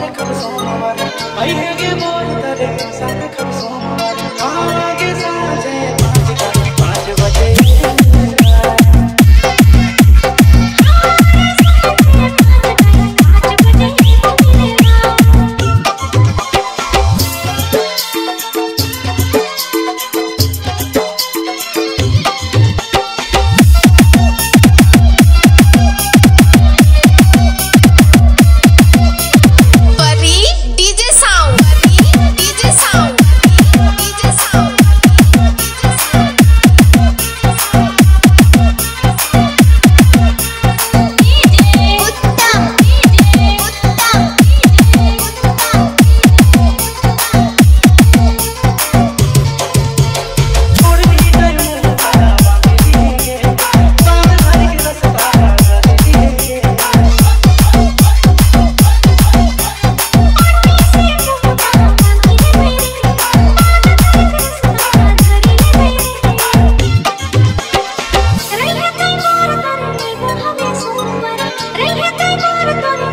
Santa on my mind. I hear you more than Santa Claus. marathon.